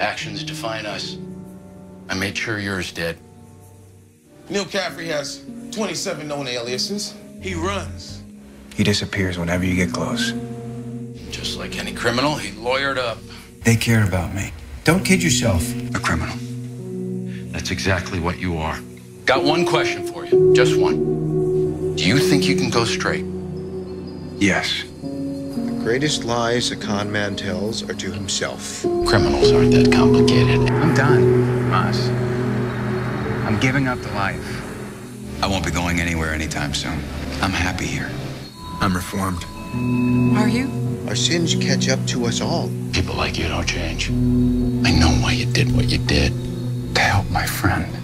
Actions define us. I made sure yours did. Neal Caffrey has 27 known aliases. He runs. He disappears whenever you get close. Just like any criminal, he lawyered up. They care about me. Don't kid yourself. A criminal. That's exactly what you are. Got one question for you, just one. Do you think you can go straight? Yes. The greatest lies a con man tells are to himself. Criminals aren't that complicated. I'm done, Moss. I'm giving up the life. I won't be going anywhere anytime soon. I'm happy here. I'm reformed. Are you? Our sins catch up to us all. People like you don't change. I know why you did what you did. To help my friend.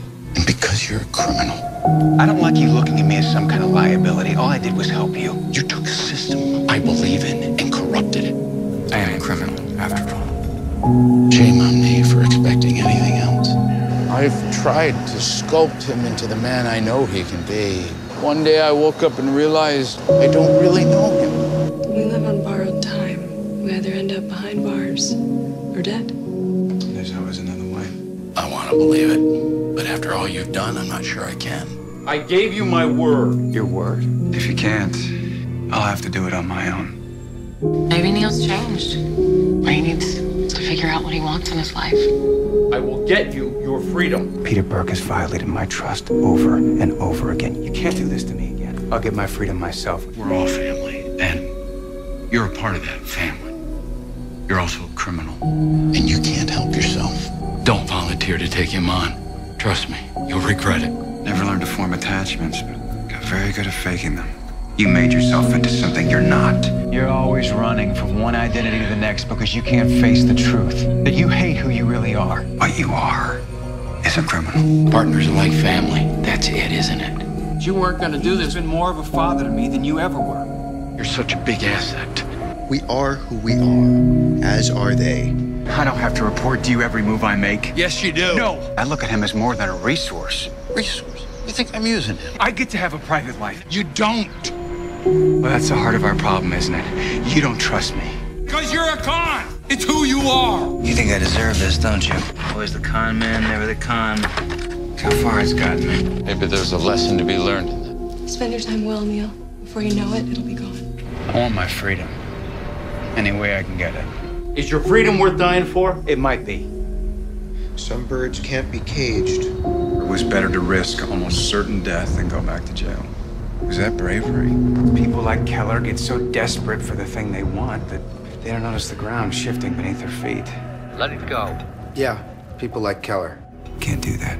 And because you're a criminal. I don't like you looking at me as some kind of liability. All I did was help you. You took a system I believe in and corrupted it. I am a criminal, after all. Shame on me for expecting anything else. I've tried to sculpt him into the man I know he can be. One day I woke up and realized I don't really know him. We live on borrowed time. We either end up behind bars or dead. There's always another way. I want to believe it. But after all you've done, I'm not sure I can. I gave you my word. Your word? If you can't, I'll have to do it on my own. Maybe Neal's changed. Or he needs to figure out what he wants in his life. I will get you your freedom. Peter Burke has violated my trust over and over again. You can't do this to me again. I'll get my freedom myself. We're all family, and you're a part of that family. You're also a criminal, and you can't help yourself. Don't volunteer to take him on. Trust me, you'll regret it. Never learned to form attachments, but got very good at faking them. You made yourself into something you're not. You're always running from one identity to the next because you can't face the truth. That you hate who you really are. What you are is a criminal. Partners are like family. That's it, isn't it? You weren't going to do this. You've Been more of a father to me than you ever were. You're such a big asset. We are who we are, as are they. I don't have to report to you every move I make. Yes, you do. No, I look at him as more than a resource. Resource. You think I'm using him? I get to have a private life. You don't. Well, that's the heart of our problem, isn't it? You don't trust me. Because you're a con. It's who you are. You think I deserve this, don't you? Always the con man, never the con. Look how far it's gotten me. Maybe there's a lesson to be learned in that. Spend your time well, Neal. Before you know it, it'll be gone. I want my freedom. Any way I can get it. Is your freedom worth dying for? It might be. Some birds can't be caged. It was better to risk almost certain death than go back to jail. Was that bravery? People like Keller get so desperate for the thing they want that they don't notice the ground shifting beneath their feet. Let it go. Yeah, people like Keller. Can't do that.